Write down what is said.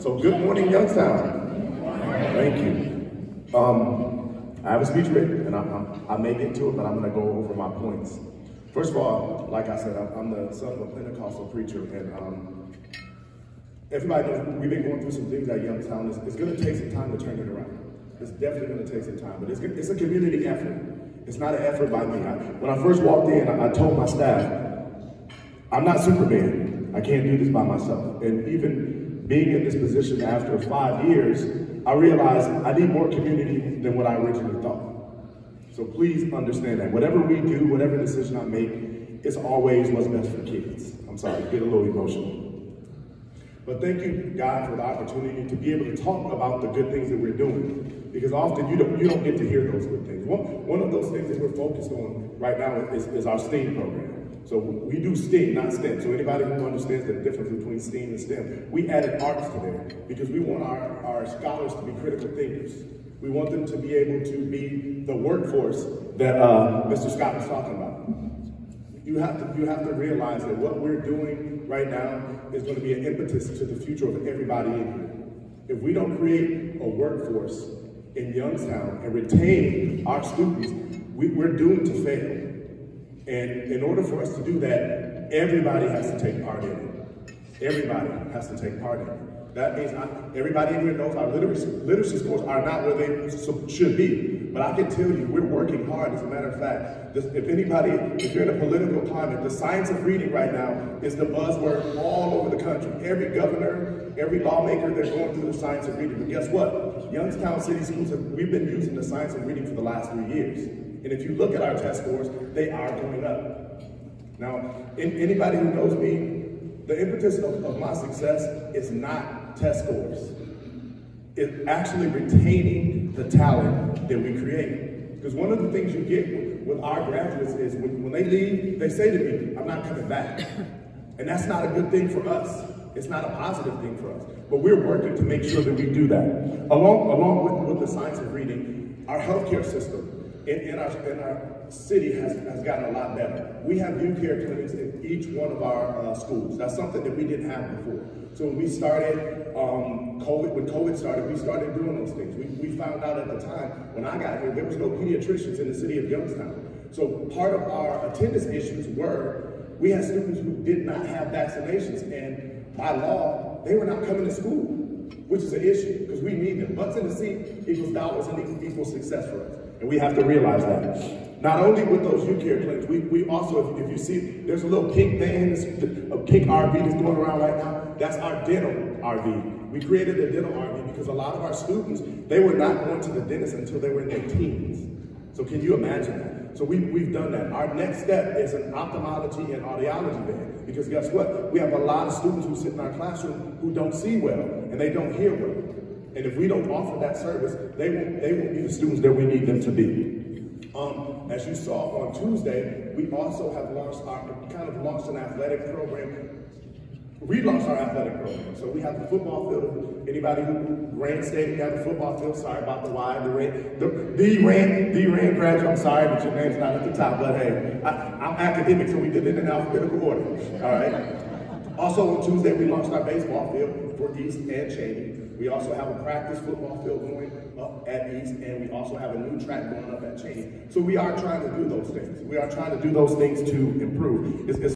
So good morning, Youngstown. Thank you. Um, I have a speech written, and I, I, I may get to it, but I'm going to go over my points. First of all, like I said, I'm the son of a Pentecostal preacher, and um, everybody knows we've been going through some things at Youngstown. It's, it's going to take some time to turn it around. It's definitely going to take some time, but it's, it's a community effort. It's not an effort by me. I, when I first walked in, I, I told my staff, I'm not Superman. I can't do this by myself. And even being in this position after five years, I realized I need more community than what I originally thought. So please understand that. Whatever we do, whatever decision I make, it's always what's best for kids. I'm sorry, get a little emotional. But thank you, God, for the opportunity to be able to talk about the good things that we're doing. Because often you don't, you don't get to hear those good things. One, one of those things that we're focused on right now is, is our STEAM program. So we do STEAM, not STEM. So anybody who understands the difference between STEAM and STEM, we added arts to there because we want our, our scholars to be critical thinkers. We want them to be able to be the workforce that uh, Mr. Scott was talking about. You have to you have to realize that what we're doing right now is going to be an impetus to the future of everybody in here. If we don't create a workforce in Youngstown and retain our students, we, we're doomed to fail. And in order for us to do that, everybody has to take part in it. Everybody has to take part in it. That means I, everybody in here knows our literacy, literacy scores are not where they should be. But I can tell you, we're working hard. As a matter of fact, this, if anybody, if you're in a political climate, the science of reading right now is the buzzword all over the country. Every governor, every lawmaker, they're going through the science of reading. But guess what? Youngstown City Schools, have, we've been using the science of reading for the last three years. And if you look at our test scores, they are going up. Now, in, anybody who knows me, the impetus of, of my success is not test scores. It's actually retaining the talent that we create. Because one of the things you get with, with our graduates is when, when they leave, they say to me, I'm not coming back. And that's not a good thing for us. It's not a positive thing for us. But we're working to make sure that we do that. Along, along with, with the science of reading, our healthcare system in, in, our, in our city has, has gotten a lot better. We have youth care clinics in each one of our uh, schools. That's something that we didn't have before. So when we started, um, COVID, when COVID started, we started doing those things. We, we found out at the time, when I got here, there was no pediatricians in the city of Youngstown. So part of our attendance issues were, we had students who did not have vaccinations, and by law, they were not coming to school, which is an issue, because we need them. Butts in the seat equals dollars and equals success for us. And we have to realize that. Not only with those youth care clinics, we, we also, if, if you see, there's a little pink van, a pink RV that's going around right now. That's our dental RV. We created a dental RV because a lot of our students, they were not going to the dentist until they were in their teens. So can you imagine that? So we, we've done that. Our next step is an ophthalmology and audiology van. Because guess what? We have a lot of students who sit in our classroom who don't see well and they don't hear well. And if we don't offer that service, they won't, they won't be the students that we need them to be. Um, as you saw on Tuesday, we also have launched our, kind of launched an athletic program. We launched our athletic program. So we have the football field. Anybody who ran state, we have the football field. Sorry about the Y, the Rayen, the, the Rayen, the Rayen graduate. I'm sorry, but your name's not at the top. But hey, I, I'm academic, so we did it in alphabetical order. All right. Also on Tuesday, we launched our baseball field for East and Chaney. We also have a practice football field going up at East, and we also have a new track going up at Chaney. So we are trying to do those things. We are trying to do those things to improve. It's, it's